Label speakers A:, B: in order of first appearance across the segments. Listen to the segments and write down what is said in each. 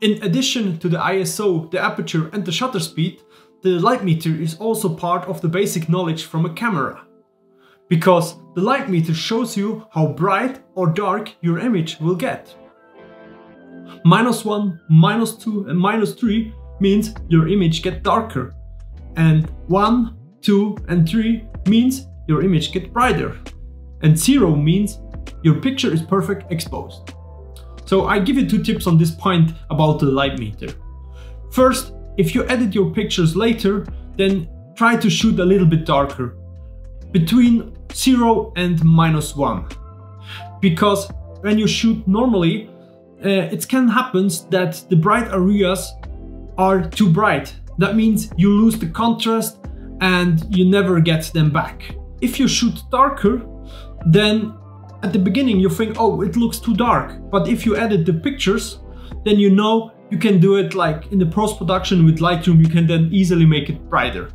A: In addition to the ISO, the aperture and the shutter speed, the light meter is also part of the basic knowledge from a camera. Because the light meter shows you how bright or dark your image will get. Minus 1, minus 2 and minus 3 means your image get darker. And 1, 2 and 3 means your image get brighter. And 0 means your picture is perfect exposed. So I give you two tips on this point about the light meter. First, if you edit your pictures later, then try to shoot a little bit darker, between 0 and minus 1. Because when you shoot normally, uh, it can happen that the bright areas are too bright. That means you lose the contrast and you never get them back. If you shoot darker, then at the beginning you think, oh, it looks too dark. But if you edit the pictures, then you know you can do it like in the post-production with Lightroom, you can then easily make it brighter.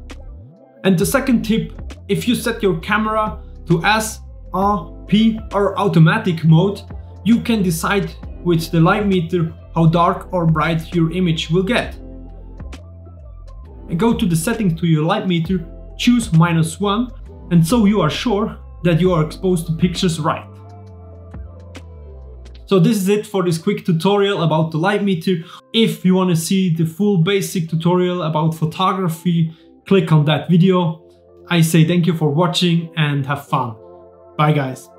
A: And the second tip, if you set your camera to S, R, P or automatic mode, you can decide with the light meter how dark or bright your image will get. And go to the settings to your light meter, choose minus one, and so you are sure that you are exposed to pictures right. So this is it for this quick tutorial about the light meter. If you want to see the full basic tutorial about photography, click on that video. I say thank you for watching and have fun. Bye guys.